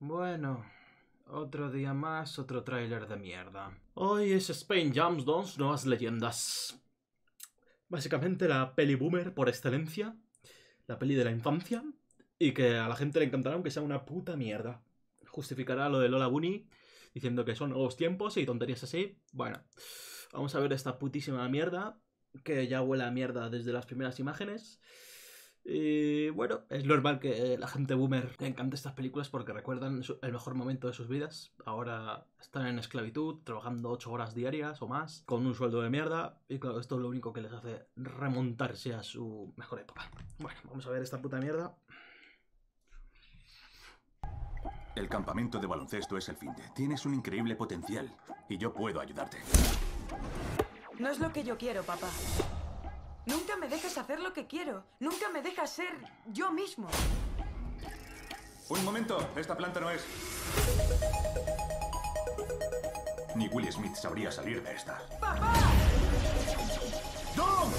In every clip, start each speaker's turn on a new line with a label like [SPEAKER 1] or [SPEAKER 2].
[SPEAKER 1] Bueno, otro día más, otro tráiler de mierda. Hoy es Spain Jams 2, nuevas leyendas. Básicamente la peli boomer por excelencia, la peli de la infancia, y que a la gente le encantará aunque sea una puta mierda. Justificará lo de Lola Bunny diciendo que son nuevos tiempos y tonterías así. Bueno, vamos a ver esta putísima mierda, que ya huele a mierda desde las primeras imágenes. Y bueno, es normal que la gente boomer le encante estas películas porque recuerdan el mejor momento de sus vidas. Ahora están en esclavitud, trabajando 8 horas diarias o más, con un sueldo de mierda. Y claro, esto es lo único que les hace remontarse a su mejor época. Bueno, vamos a ver esta puta mierda.
[SPEAKER 2] El campamento de baloncesto es el fin de. Tienes un increíble potencial y yo puedo ayudarte.
[SPEAKER 3] No es lo que yo quiero, papá. Nunca me dejas hacer lo que quiero. Nunca me dejas ser yo mismo.
[SPEAKER 2] Un momento, esta planta no es. Ni Will Smith sabría salir de esta.
[SPEAKER 3] ¡Papá!
[SPEAKER 2] ¡Dom!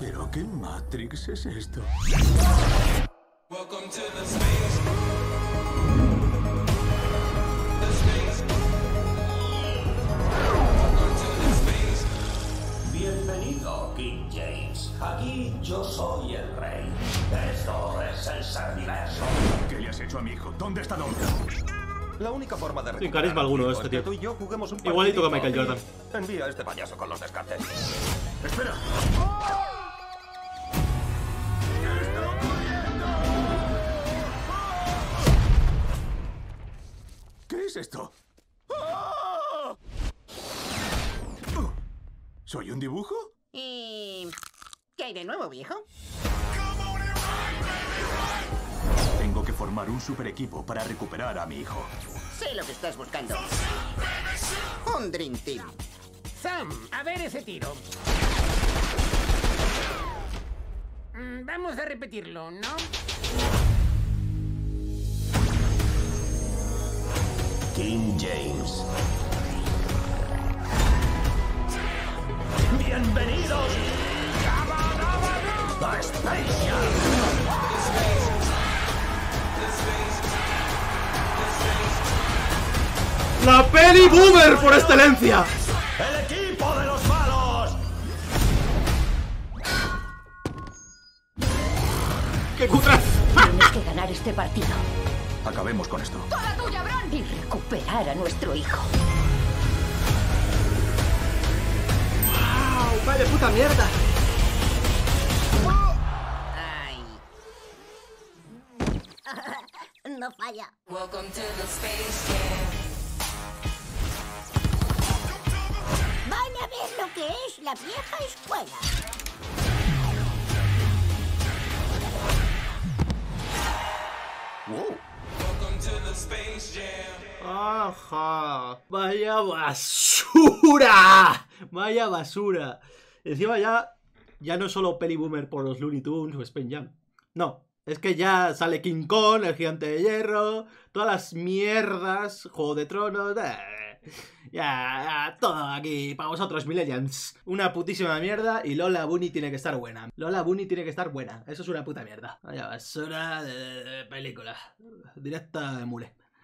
[SPEAKER 2] ¿Pero qué Matrix es esto?
[SPEAKER 4] King James. Aquí yo soy el rey. Esto es el Serviverso.
[SPEAKER 2] ¿Qué le has hecho a mi hijo? ¿Dónde está Dom?
[SPEAKER 5] La única forma de
[SPEAKER 1] Sin carisma alguno
[SPEAKER 5] hijo
[SPEAKER 1] este tío.
[SPEAKER 5] Tú y yo juguemos un
[SPEAKER 1] Igualito que Michael. Jordan.
[SPEAKER 5] Envía a este payaso con los descartes.
[SPEAKER 2] ¡Espera! ¿Qué es esto? ¡Ah! ¿Soy un dibujo?
[SPEAKER 6] ¿Y qué hay de nuevo, viejo?
[SPEAKER 2] Tengo que formar un super equipo para recuperar a mi hijo.
[SPEAKER 6] Sé lo que estás buscando. Un Dream Team.
[SPEAKER 7] Sam, a ver ese tiro. Mm, Vamos a repetirlo, ¿no?
[SPEAKER 4] King James. Bienvenidos a Space.
[SPEAKER 1] ¡La peli boomer por excelencia!
[SPEAKER 4] El equipo de los malos.
[SPEAKER 1] ¡Qué cutre!
[SPEAKER 8] Tienes que ganar este partido
[SPEAKER 2] Acabemos con esto.
[SPEAKER 8] ¡Toda tuya, Bron! y recuperar a nuestro hijo.
[SPEAKER 3] Mierda!
[SPEAKER 6] Ay.
[SPEAKER 8] No falla.
[SPEAKER 9] Welcome to the space jam.
[SPEAKER 8] Van a ver lo que es la vieja escuela.
[SPEAKER 2] ¡Wow!
[SPEAKER 9] Welcome to the space jam.
[SPEAKER 1] ¡Ajá! ¡Vaya basura! ¡Vaya basura! Encima ya, ya no es solo peli boomer por los Looney Tunes o Spain Jam. No, es que ya sale King Kong, el gigante de hierro, todas las mierdas, Juego de Tronos... eh, ya, ya, todo aquí para vosotros, Millennials. Una putísima mierda y Lola Bunny tiene que estar buena. Lola Bunny tiene que estar buena. Eso es una puta mierda. Vaya basura de, de película. Directa de mule.